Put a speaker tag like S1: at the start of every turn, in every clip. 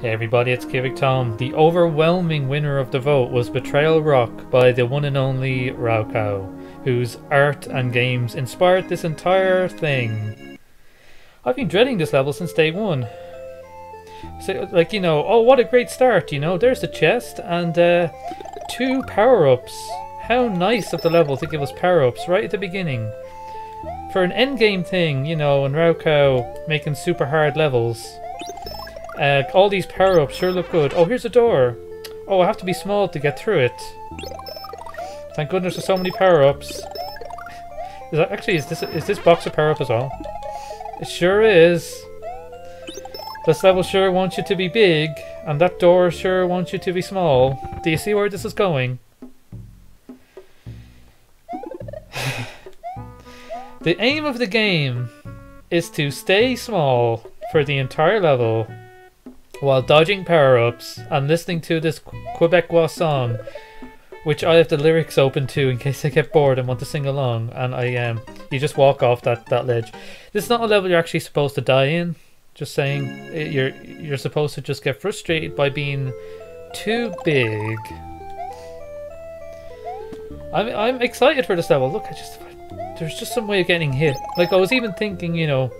S1: Hey everybody, it's QubicTom. The overwhelming winner of the vote was Betrayal Rock by the one and only raocow, whose art and games inspired this entire thing. I've been dreading this level since day one. So, like, you know, oh, what a great start, you know, there's the chest and uh, two power-ups. How nice of the level to give us power-ups right at the beginning. For an endgame thing, you know, and raocow making super hard levels. Uh, all these power-ups sure look good. Oh, here's a door. Oh, I have to be small to get through it. Thank goodness there's so many power-ups. Is that, actually, is this is this box a power-up as well? It sure is. This level sure wants you to be big, and that door sure wants you to be small. Do you see where this is going? the aim of the game is to stay small for the entire level while dodging power-ups and listening to this Quebecois song, which I have the lyrics open to in case I get bored and want to sing along. And I um, you just walk off that that ledge. This is not a level you're actually supposed to die in. Just saying, it, you're you're supposed to just get frustrated by being too big. I'm I'm excited for this level. Look, I just there's just some way of getting hit. Like I was even thinking, you know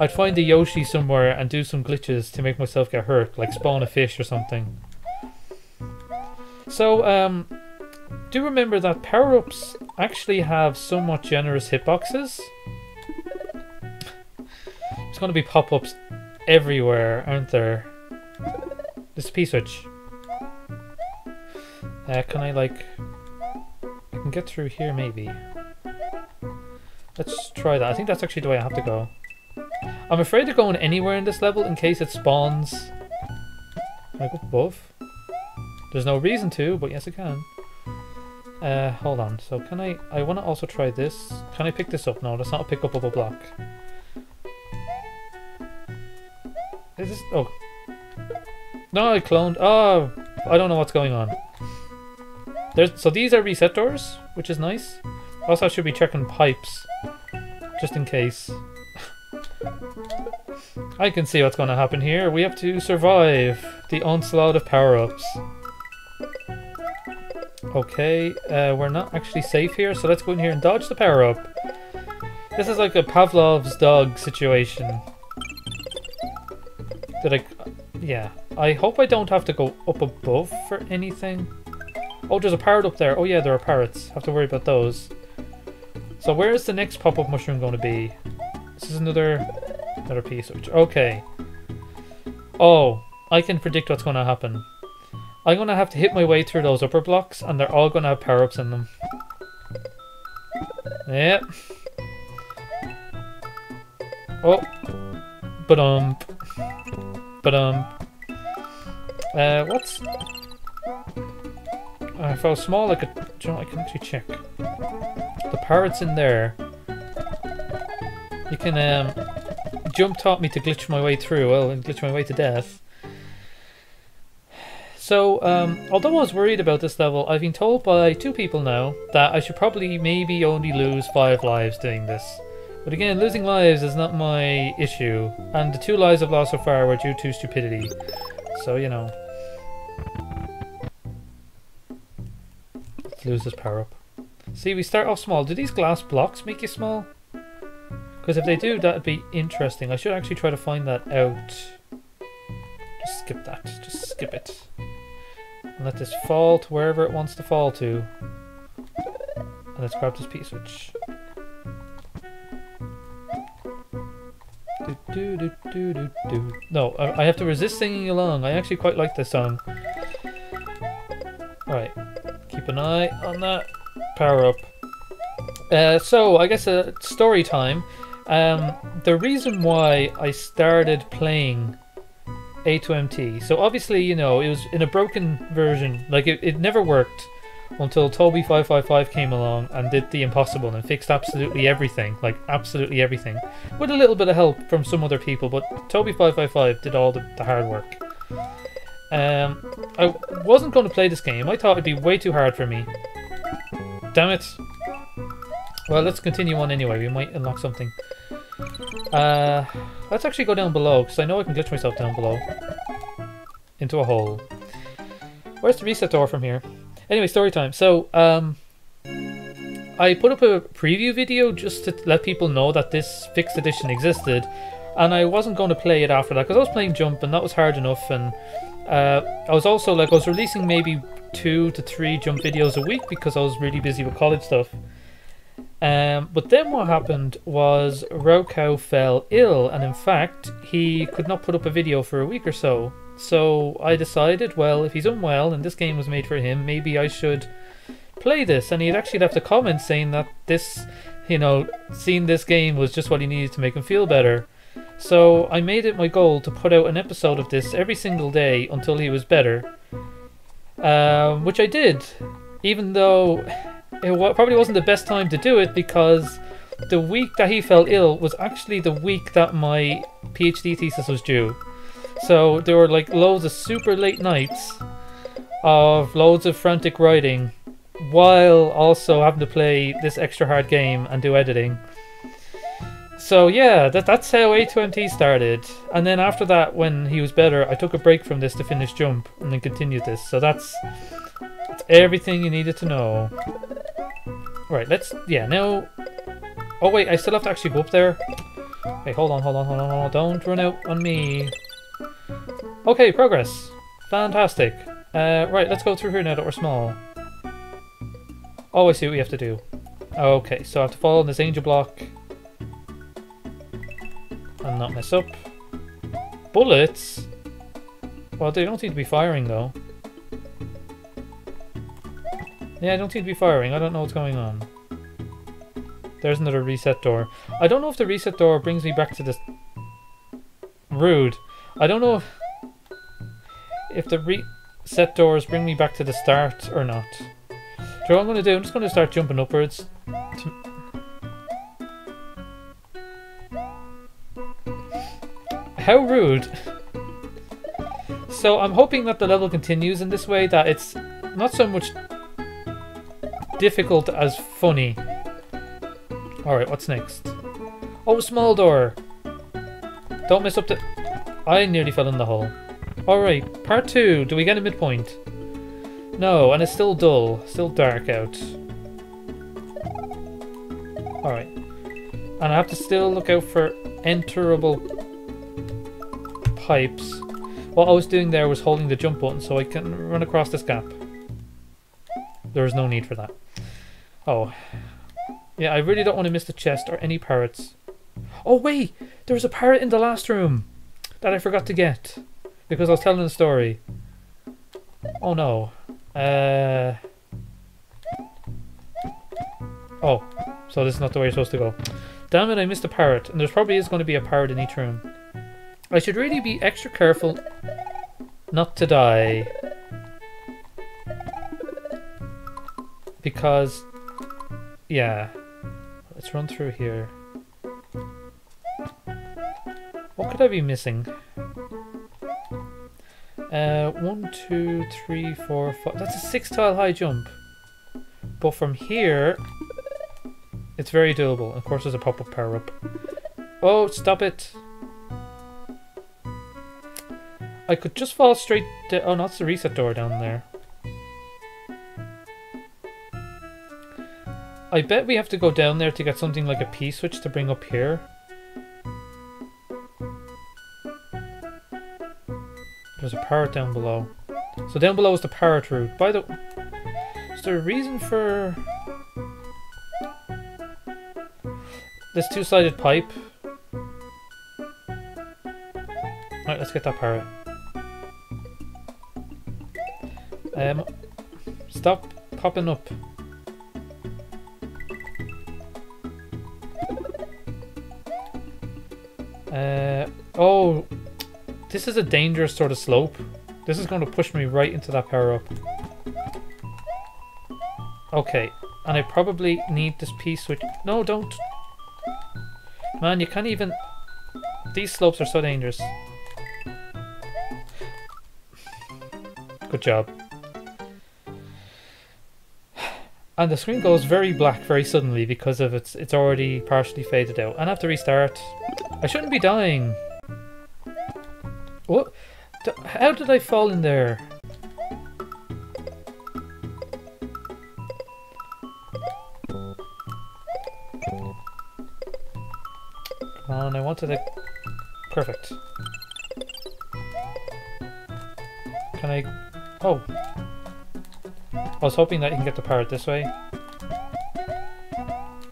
S1: I'd find a Yoshi somewhere and do some glitches to make myself get hurt, like spawn a fish or something. So, um, do remember that power-ups actually have somewhat generous hitboxes. There's going to be pop-ups everywhere, aren't there? This P-switch. Uh, can I, like... I can get through here, maybe. Let's try that. I think that's actually the way I have to go. I'm afraid of going anywhere in this level in case it spawns. Can I go above? There's no reason to, but yes I can. Uh, hold on. So can I... I want to also try this. Can I pick this up? No, that's not a pick up of a block. Is this... Oh. No, I cloned... Oh! I don't know what's going on. There's So these are reset doors, which is nice. Also, I should be checking pipes. Just in case. I can see what's going to happen here. We have to survive the onslaught of power-ups. Okay, uh, we're not actually safe here, so let's go in here and dodge the power-up. This is like a Pavlov's dog situation. Did I... Yeah. I hope I don't have to go up above for anything. Oh, there's a parrot up there. Oh yeah, there are parrots. Have to worry about those. So where is the next pop-up mushroom going to be? This is another Another piece. Which, okay. Oh, I can predict what's going to happen. I'm going to have to hit my way through those upper blocks, and they're all going to have power-ups in them. Yep. Oh. But-um. But-um. Uh, what's... Uh, if I was small, I could... You know, I can actually check. The parrots in there. You can, um jump taught me to glitch my way through, well, and glitch my way to death. So, um, although I was worried about this level, I've been told by two people now that I should probably maybe only lose five lives doing this. But again, losing lives is not my issue, and the two lives I've lost so far were due to stupidity. So, you know. Let's lose this power up. See, we start off small. Do these glass blocks make you small? Because if they do, that'd be interesting. I should actually try to find that out. Just skip that. Just skip it. And let this fall to wherever it wants to fall to. And let's grab this piece, which... Do, do, do. No, I, have to resist singing along. I actually quite like this song. Alright. Keep an eye on that. Power up. Uh, so, I guess uh, story time. Um, the reason why I started playing A2MT, so obviously, you know, it was in a broken version, like it, it never worked until Toby555 came along and did the impossible and fixed absolutely everything, like absolutely everything, with a little bit of help from some other people, but Toby555 did all the, the hard work. Um, I wasn't going to play this game, I thought it'd be way too hard for me. Damn it. Well, let's continue on anyway, we might unlock something. Uh, let's actually go down below, because I know I can glitch myself down below. into a hole. Where's the reset door from here? Anyway, story time. So, um, I put up a preview video just to let people know that this fixed edition existed, and I wasn't going to play it after that because I was playing Jump and that was hard enough, and uh, I was also like I was releasing maybe two to three Jump videos a week because I was really busy with college stuff. Um, but then what happened was raocow fell ill, and in fact, he could not put up a video for a week or so. So I decided, well, if he's unwell and this game was made for him, maybe I should play this. And he had actually left a comment saying that this, you know, seeing this game was just what he needed to make him feel better. So I made it my goal to put out an episode of this every single day until he was better. Um, which I did, even though it probably wasn't the best time to do it because the week that he fell ill was actually the week that my PhD thesis was due. So there were like loads of super late nights of loads of frantic writing while also having to play this extra hard game and do editing. So yeah, that, that's how A2MT started. And then after that, when he was better, I took a break from this to finish Jump and then continued this. So that's, that's everything you needed to know. Right, let's... Yeah, now... Oh, wait, I still have to actually go up there. Hey, hold on, hold on, hold on, hold on. Don't run out on me. Okay, progress. Fantastic. Uh, right, let's go through here now that we're small. Oh, I see what we have to do. Okay, so I have to follow this angel block. And not mess up. Bullets? Well, they don't seem to be firing, though. Yeah, I don't seem to be firing. I don't know what's going on. There's another reset door. I don't know if the reset door brings me back to this... Rude. I don't know if, if the reset doors bring me back to the start or not. So what I'm going to do, I'm just going to start jumping upwards. How rude. So I'm hoping that the level continues in this way, that it's not so much difficult as funny. Alright, what's next? Oh, small door! Don't mess up the... I nearly fell in the hole. Alright, part two. Do we get a midpoint? No, and it's still dull. Still dark out. Alright. And I have to still look out for enterable pipes. What I was doing there was holding the jump button so I can run across this gap. There is no need for that. Oh. Yeah, I really don't want to miss the chest or any parrots. Oh wait! There was a parrot in the last room that I forgot to get because I was telling a story. Oh no. Uh. Oh, so this is not the way you're supposed to go. Damn it, I missed a parrot, and there's probably is going to be a parrot in each room. I should really be extra careful not to die. Because yeah. Let's run through here. What could I be missing? Uh, one, two, three, four, five. That's a six tile high jump. But from here, it's very doable. Of course, there's a pop-up power up. Oh, stop it! I could just fall straight oh, no, that's the reset door down there. I bet we have to go down there to get something like a P-switch to bring up here. There's a parrot down below. So down below is the parrot route. By the... Is there a reason for... This two-sided pipe? Alright, let's get that parrot. Um, stop popping up. Oh, this is a dangerous sort of slope. This is going to push me right into that power up. Okay, and I probably need this piece which... No, don't. Man, you can't even... These slopes are so dangerous. Good job. And the screen goes very black very suddenly because of it's it's already partially faded out. And I have to restart. I shouldn't be dying. What? How did I fall in there? Come on, I wanted it. Perfect. Can I... Oh. I was hoping that you can get the parrot this way.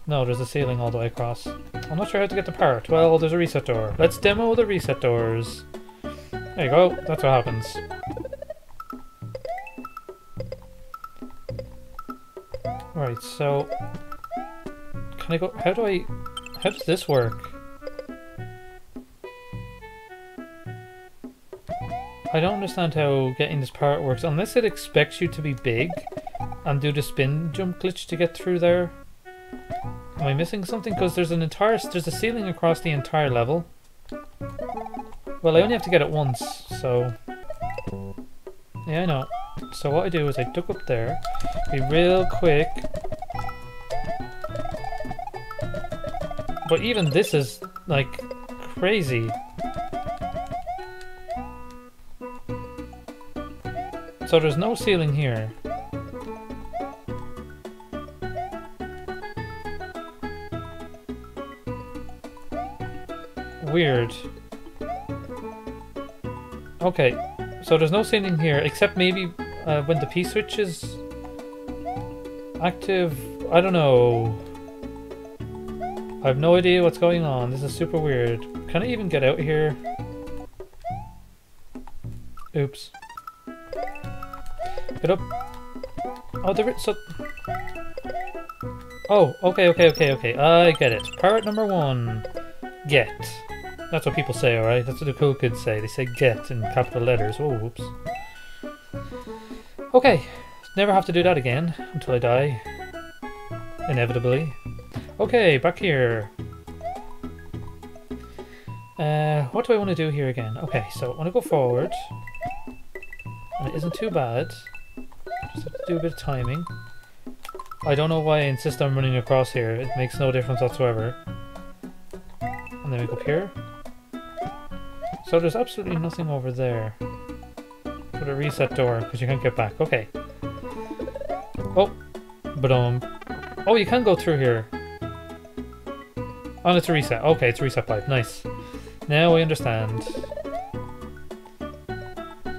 S1: No, there's a ceiling all the way across. I'm not sure how to get the parrot. Well, there's a reset door. Let's demo the reset doors. There you go. That's what happens. Right, so... Can I go... How do I... How does this work? I don't understand how getting this part works, unless it expects you to be big and do the spin jump glitch to get through there. Am I missing something? Because there's an entire, there's a ceiling across the entire level. Well, I only have to get it once, so... Yeah, I know. So what I do is I duck up there, be real quick. But even this is, like, crazy. So there's no ceiling here. Weird. Okay, so there's no ceiling here, except maybe uh, when the P-switch is active. I don't know. I have no idea what's going on. This is super weird. Can I even get out here? Oops. Get up. Oh, there is so. Oh, okay, okay, okay, okay. I get it. Pirate number one. Get. That's what people say, alright? That's what the cool kids say. They say get in capital letters. Oh, whoops. Okay. Never have to do that again until I die. Inevitably. Okay, back here. Uh, what do I want to do here again? Okay, so I want to go forward. And it isn't too bad. Just have to do a bit of timing. I don't know why I insist on running across here. It makes no difference whatsoever. And then we go up here. So there's absolutely nothing over there. Put a reset door, because you can't get back. Okay. Oh. But um. Oh, you can go through here. Oh, it's a reset. Okay, it's a reset pipe. Nice. Now I understand.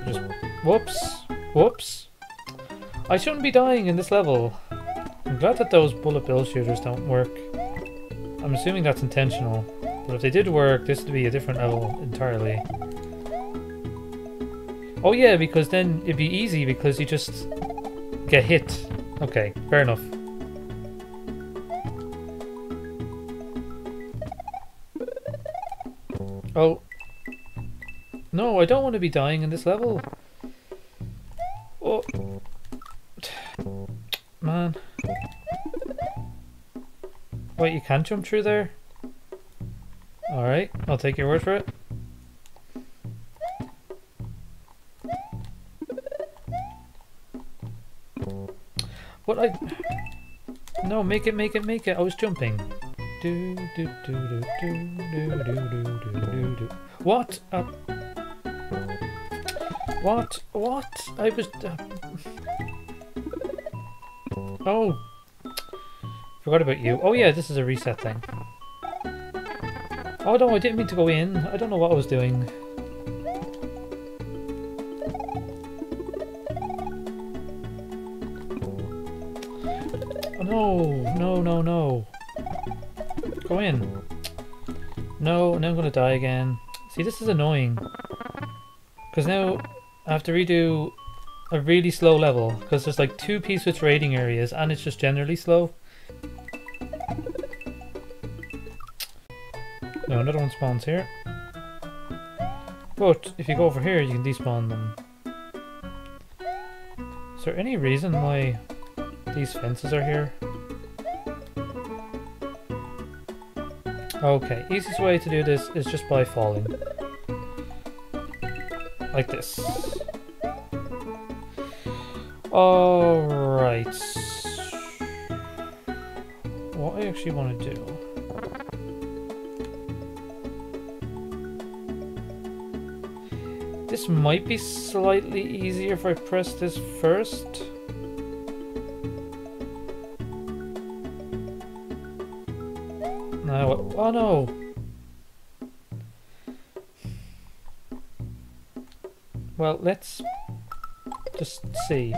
S1: Just... Whoops. Whoops. I shouldn't be dying in this level. I'm glad that those bullet bill shooters don't work. I'm assuming that's intentional. But if they did work, this would be a different level entirely. Oh yeah, because then it'd be easy because you just get hit. Okay, fair enough. Oh. No, I don't want to be dying in this level. Oh. Man. Wait, you can't jump through there? Alright, I'll take your word for it. What I... No, make it, make it, make it. I was jumping. Do, do, do, do, do, do, do, do, do, do. What? Uh, what? What? I was... Uh, oh. Forgot about you. Oh yeah, this is a reset thing. Oh no, I didn't mean to go in. I don't know what I was doing. Oh, no, no, no, no. Go in. No, now I'm gonna die again. See, this is annoying. Because now I have to redo a really slow level. Because there's like two P-switch raiding areas and it's just generally slow. No, another one spawns here. But if you go over here, you can despawn them. Is there any reason why these fences are here? Okay, easiest way to do this is just by falling. Like this. Alright. What I actually want to do might be slightly easier if I press this first. No, oh no! Well, let's just see.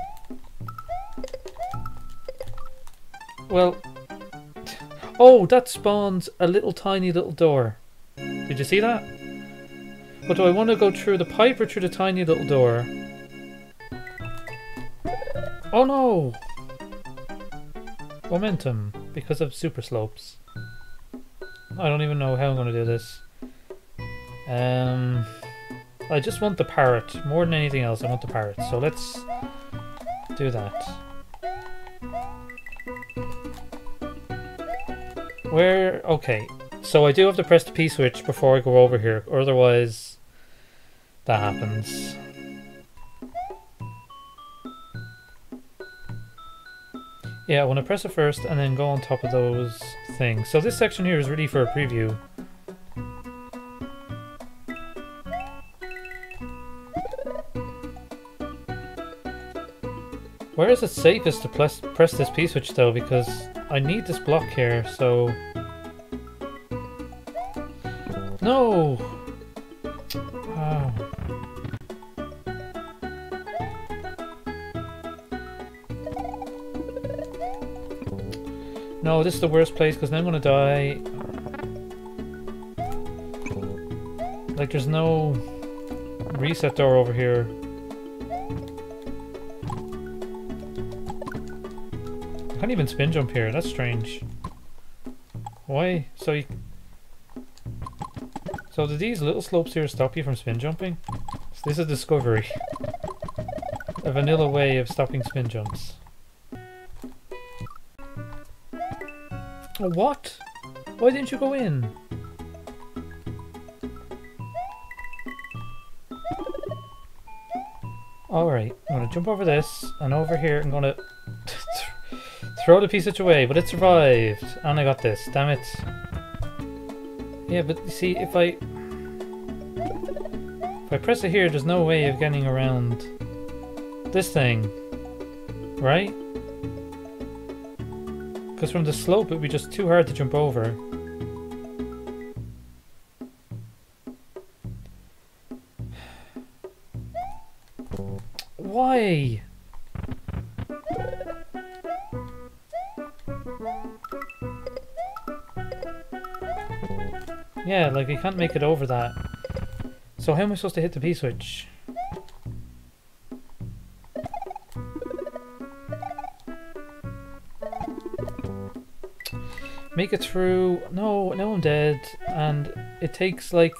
S1: Well, oh, that spawns a little tiny little door. Did you see that? But do I want to go through the pipe or through the tiny little door? Oh no! Momentum, because of super slopes. I don't even know how I'm going to do this. Um, I just want the parrot. More than anything else, I want the parrot. So let's do that. Where... Okay. So I do have to press the P-switch before I go over here. Otherwise, that happens. Yeah, I want to press it first and then go on top of those things. So this section here is really for a preview. Where is it safest to press, press this P-switch though? Because I need this block here, so... No! Oh. No, this is the worst place because then I'm gonna die. Like there's no reset door over here. I can't even spin jump here. That's strange. Why? So you... So do these little slopes here stop you from spin jumping? So this is discovery. A vanilla way of stopping spin jumps. What? Why didn't you go in? Alright, I'm gonna jump over this, and over here I'm gonna Throw the piece away, but it survived. And I got this, damn it. Yeah, but you see, if I... If I press it here, there's no way of getting around this thing. Right? Because from the slope, it would be just too hard to jump over. Why? Yeah, like I can't make it over that. So how am I supposed to hit the P-switch? Make it through... No, now I'm dead. And it takes like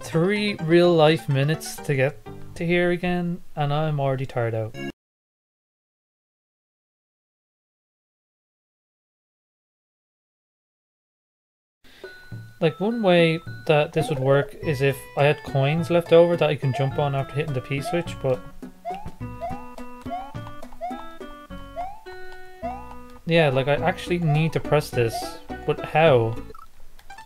S1: three real life minutes to get to here again. And I'm already tired out. Like one way that this would work is if I had coins left over that I can jump on after hitting the P switch, but Yeah, like I actually need to press this, but how?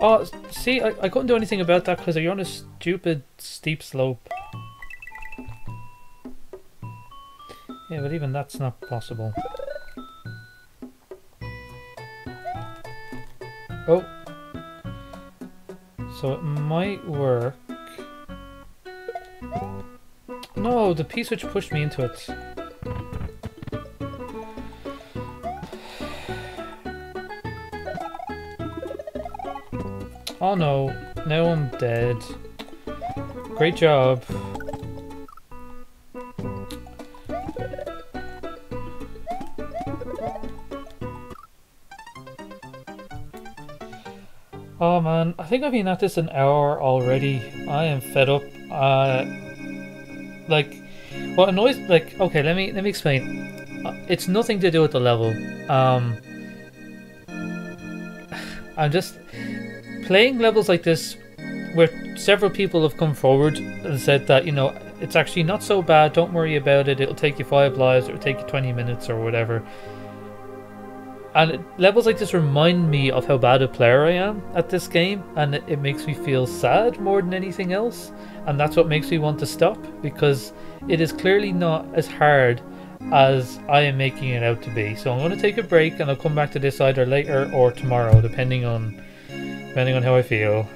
S1: Oh, see, I, I couldn't do anything about that because you're on a stupid steep slope. Yeah, but even that's not possible. Oh. So it might work. No, the P-switch pushed me into it. Oh no, now I'm dead. Great job. Oh man, I think I've been at this an hour already. I am fed up. Uh, like, what annoys like okay, let me let me explain. Uh, it's nothing to do with the level. Um, I'm just playing levels like this where several people have come forward and said that you know it's actually not so bad. Don't worry about it. It'll take you five lives. It'll take you twenty minutes or whatever. And levels like this remind me of how bad a player I am at this game, and it makes me feel sad more than anything else. And that's what makes me want to stop because it is clearly not as hard as I am making it out to be. So I'm going to take a break and I'll come back to this either later or tomorrow, depending on depending on how I feel.